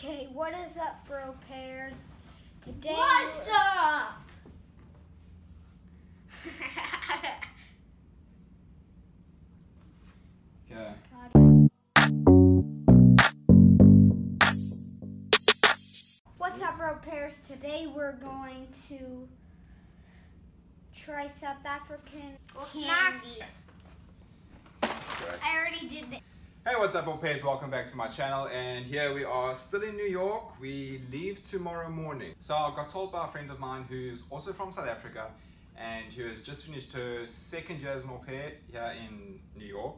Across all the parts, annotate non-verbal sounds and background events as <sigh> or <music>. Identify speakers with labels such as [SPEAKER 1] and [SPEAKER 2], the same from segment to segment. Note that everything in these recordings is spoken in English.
[SPEAKER 1] Okay, what is up, bro pairs? Today.
[SPEAKER 2] What's up?
[SPEAKER 3] Okay.
[SPEAKER 1] What's up, Bropairs? Today we're going to try South African
[SPEAKER 2] snacks. I already did that.
[SPEAKER 3] What's up, pairs? Welcome back to my channel. And here we are, still in New York. We leave tomorrow morning. So I got told by a friend of mine who's also from South Africa and who has just finished her second year as an au pair here in New York.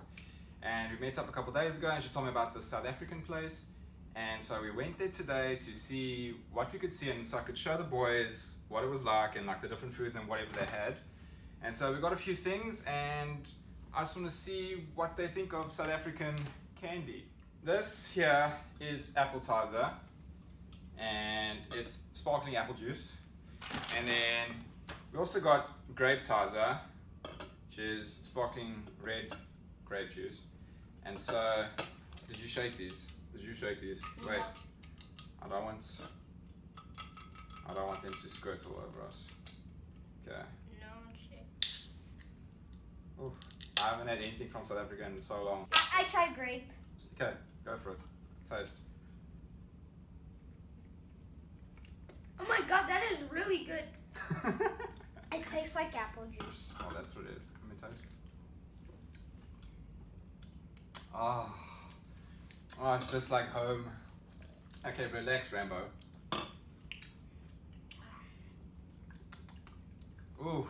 [SPEAKER 3] And we met up a couple days ago and she told me about the South African place. And so we went there today to see what we could see and so I could show the boys what it was like and like the different foods and whatever they had. And so we got a few things and I just want to see what they think of South African candy. This here is Appletiser and it's sparkling apple juice. And then we also got Grapetiser, which is sparkling red grape juice. And so, did you shake these? Did you shake these? Wait, I don't want, I don't want them to squirt all over us. Okay.
[SPEAKER 2] No shit.
[SPEAKER 3] Oof. I haven't had anything from South Africa in so long.
[SPEAKER 1] I tried grape.
[SPEAKER 3] Okay, go for it. Taste.
[SPEAKER 2] Oh my god, that is really good. <laughs>
[SPEAKER 1] It tastes like apple juice.
[SPEAKER 3] oh, that's what it is. Come and taste. Oh. oh, it's just like home. Okay, relax, Rambo. Ooh. Hmm.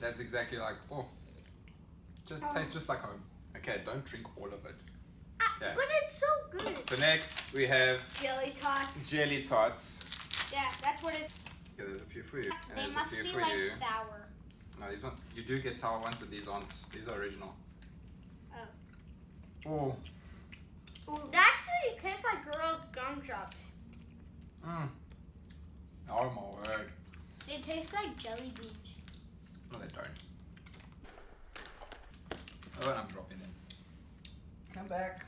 [SPEAKER 3] That's exactly like, oh. Just tastes just like home. Okay, don't drink all of it. Yeah.
[SPEAKER 2] But it's so good.
[SPEAKER 3] The next we have
[SPEAKER 2] Jelly tots.
[SPEAKER 3] jelly tots.
[SPEAKER 2] Yeah, that's what it's.
[SPEAKER 3] Okay, there's a few for you. And
[SPEAKER 2] They
[SPEAKER 3] there's
[SPEAKER 2] must
[SPEAKER 3] a few
[SPEAKER 2] be
[SPEAKER 3] for
[SPEAKER 2] like
[SPEAKER 3] you.
[SPEAKER 2] sour.
[SPEAKER 3] No, these one you do get sour ones, but these aren't. These are original.
[SPEAKER 2] Oh.
[SPEAKER 3] Oh.
[SPEAKER 2] They actually tastes like grilled gumdrops.
[SPEAKER 3] Mm. Oh my word.
[SPEAKER 2] They taste like jelly beans.
[SPEAKER 3] No, they don't. Oh, and I'm dropping them. Come back.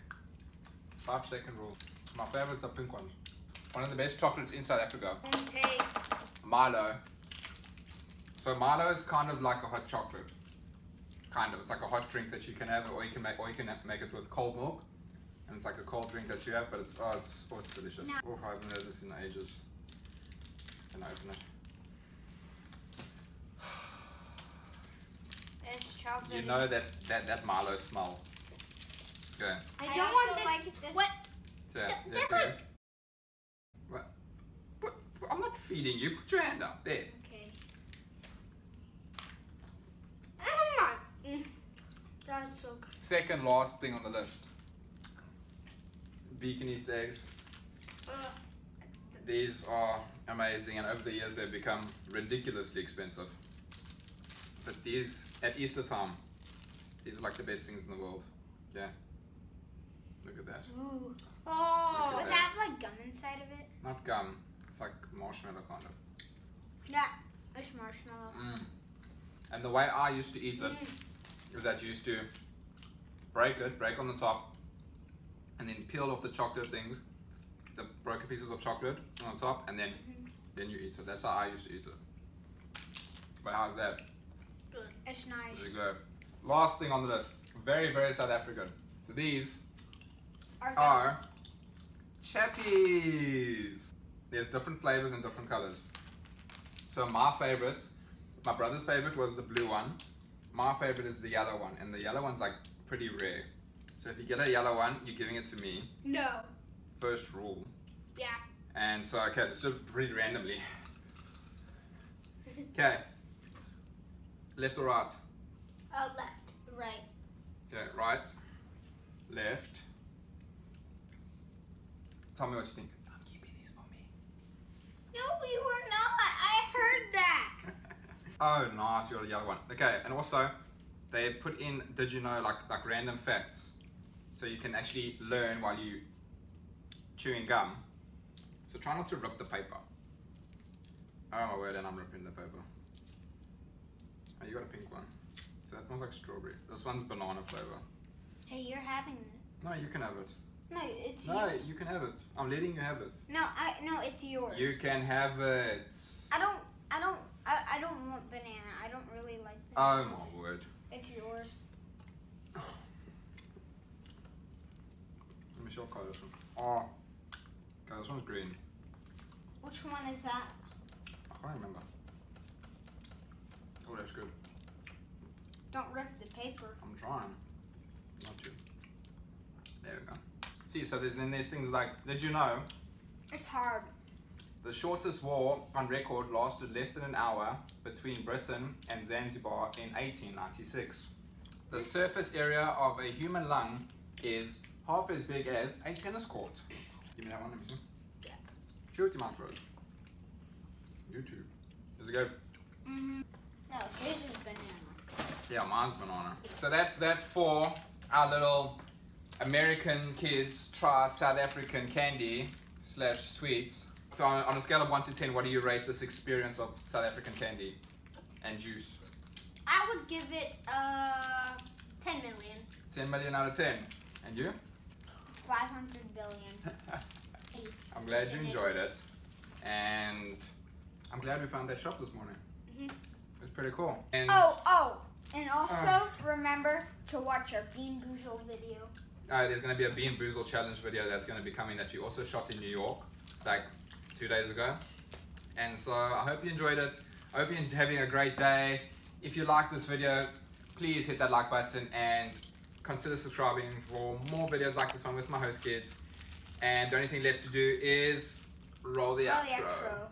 [SPEAKER 3] Five second rule. My favorites are pink ones. One of the best chocolates in South Africa.
[SPEAKER 2] And taste.
[SPEAKER 3] Milo. So Milo is kind of like a hot chocolate. Kind of. It's like a hot drink that you can have, or you can make, or you can make it with cold milk. And it's like a cold drink that you have, but it's oh, it's oh, it's delicious.
[SPEAKER 2] No.
[SPEAKER 3] Oh, I haven't had this in ages. Can I open it?
[SPEAKER 2] It's chocolate.
[SPEAKER 3] You know that that that Milo smell. Okay.
[SPEAKER 2] I
[SPEAKER 1] I
[SPEAKER 2] don't
[SPEAKER 1] also
[SPEAKER 2] want this.
[SPEAKER 1] like this-
[SPEAKER 2] What?
[SPEAKER 3] So,
[SPEAKER 2] Th-
[SPEAKER 3] there
[SPEAKER 2] that's like-
[SPEAKER 3] What? What? I'm not feeding you. Put your hand up. There.
[SPEAKER 2] Okay. Oh my. Mm. That's so good.
[SPEAKER 3] Second last thing on the list. Beacon Easter eggs.
[SPEAKER 2] Uh,
[SPEAKER 3] These are amazing, and over the years they've become ridiculously expensive. But these, at Easter time, these are like the best things in the world. Yeah. Look at that.
[SPEAKER 1] Ooh.
[SPEAKER 2] oh.
[SPEAKER 1] Does it have like gum inside of it?
[SPEAKER 3] Not gum. It's like marshmallow kind of.
[SPEAKER 2] Yeah. It's marshmallow.
[SPEAKER 3] Mm. And the way I used to eat it
[SPEAKER 2] Mm.
[SPEAKER 3] is that you used to break it, break on the top, and then peel off the chocolate things, the broken pieces of chocolate on top, and then then you eat it. That's how I used to eat it. But how's that?
[SPEAKER 2] Good.
[SPEAKER 1] It's nice.
[SPEAKER 3] There you go. Last thing on the list. Very, very South African. So these
[SPEAKER 2] Are
[SPEAKER 3] are chappies. There's different flavors and different colors. So my favorite, my brother's favorite was the blue one. My favorite is the yellow one, and the yellow one's like pretty rare. So if you get a yellow one, you're giving it to me.
[SPEAKER 2] No.
[SPEAKER 3] First rule.
[SPEAKER 2] Yeah.
[SPEAKER 3] And so okay, do it pretty randomly. Okay. Left or right?
[SPEAKER 2] Uh, left. Right.
[SPEAKER 3] Okay, right, left. Tell me what you think. I'm keeping these for me.
[SPEAKER 2] No, you were not. I heard that. <laughs>
[SPEAKER 3] oh, nice, you got a yellow one. Okay, and also they put in, did you know, like like random facts, so you can actually learn while you chewing gum. So try not to rip the paper. Oh my word, and I'm ripping the paper. Oh, you got a pink one. So that smells like strawberry. This one's banana flavor.
[SPEAKER 1] Hey, you're having it.
[SPEAKER 3] No, you can have it.
[SPEAKER 2] No, it's
[SPEAKER 3] No,
[SPEAKER 2] you.
[SPEAKER 3] you can have it. I'm letting you have it.
[SPEAKER 2] No, I no, it's yours.
[SPEAKER 3] You can have it.
[SPEAKER 2] I don't. I don't. I, I don't want banana. I don't really like
[SPEAKER 3] Oh
[SPEAKER 2] bananas.
[SPEAKER 3] my word.
[SPEAKER 2] It's yours.
[SPEAKER 3] Let me show you this one. Oh. Okay, this one's green.
[SPEAKER 2] Which one is that?
[SPEAKER 3] I can't remember. Oh, that's good.
[SPEAKER 2] Don't rip the paper.
[SPEAKER 3] I'm trying. Not to. There we go. See, so there's then there's things like, did you know
[SPEAKER 2] It's hard.
[SPEAKER 3] the shortest war on record lasted less than an hour between Britain and Zanzibar in 1896. The surface area of a human lung is half as big as a tennis court. Give me that one, let me see.
[SPEAKER 2] Yeah.
[SPEAKER 3] Chew with your mouth, Rose. You too. Is it good?
[SPEAKER 2] Mm-hmm. No, his is banana.
[SPEAKER 3] Yeah, mine's banana. So that's that for our little American kids try South African candy slash sweets. So on, on a scale of 1 to 10, what do you rate this experience of South African candy and juice?
[SPEAKER 2] I would give it uh 10 million.
[SPEAKER 3] 10 million out of 10. And you?
[SPEAKER 2] 500 billion. <laughs>
[SPEAKER 3] I'm glad you enjoyed it. And I'm glad we found that shop this morning.
[SPEAKER 2] Mhm.
[SPEAKER 3] It was pretty cool. And
[SPEAKER 2] Oh, oh, and also
[SPEAKER 3] Uh.
[SPEAKER 2] remember to watch our Bean Boozle video.
[SPEAKER 3] Uh, there's going to be a Bean Boozle challenge video that's going to be coming that we also shot in New York, like two days ago. And so I hope you enjoyed it. I hope you're having a great day. If you like this video, please hit that like button and consider subscribing for more videos like this one with my host kids. And the only thing left to do is roll the
[SPEAKER 2] Oh,
[SPEAKER 3] outro.
[SPEAKER 2] the outro.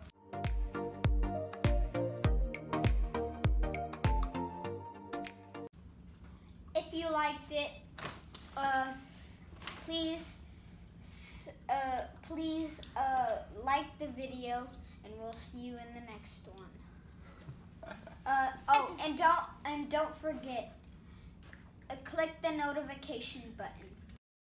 [SPEAKER 2] If you liked it, uh, please, uh, please uh, like the video, and we'll see you in the next one. Uh, oh, and don't and don't forget, uh, click the notification button.